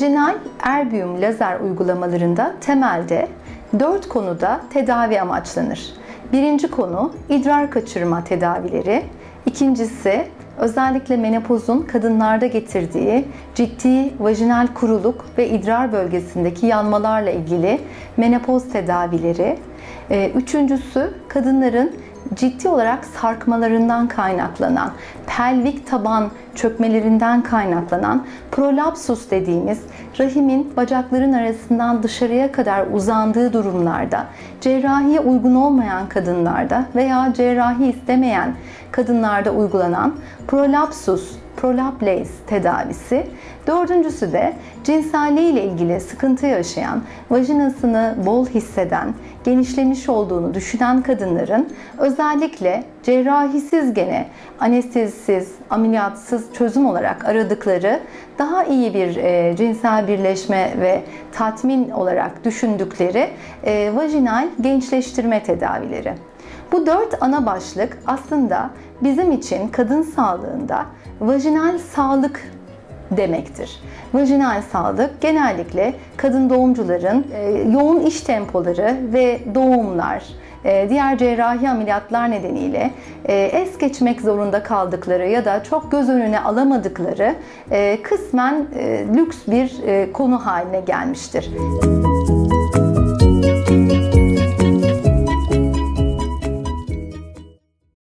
Vajinal erbiyum lazer uygulamalarında temelde dört konuda tedavi amaçlanır. Birinci konu idrar kaçırma tedavileri. İkincisi özellikle menopozun kadınlarda getirdiği ciddi vajinal kuruluk ve idrar bölgesindeki yanmalarla ilgili menopoz tedavileri. Ee, üçüncüsü kadınların ciddi olarak sarkmalarından kaynaklanan, pelvik taban çökmelerinden kaynaklanan prolapsus dediğimiz rahimin bacakların arasından dışarıya kadar uzandığı durumlarda, cerrahiye uygun olmayan kadınlarda veya cerrahi istemeyen kadınlarda uygulanan prolapsus prolaplase tedavisi. Dördüncüsü de cinselliği ile ilgili sıkıntı yaşayan, vajinasını bol hisseden, genişlemiş olduğunu düşünen kadınların özellikle cerrahisiz gene anestezisiz, ameliyatsız çözüm olarak aradıkları daha iyi bir e, cinsel birleşme ve tatmin olarak düşündükleri e, vajinal gençleştirme tedavileri. Bu dört ana başlık aslında bizim için kadın sağlığında vajinal sağlık demektir. Vajinal sağlık genellikle kadın doğumcuların e, yoğun iş tempoları ve doğumlar, diğer cerrahi ameliyatlar nedeniyle e, es geçmek zorunda kaldıkları ya da çok göz önüne alamadıkları kısmen lüks bir konu haline gelmiştir. Müzik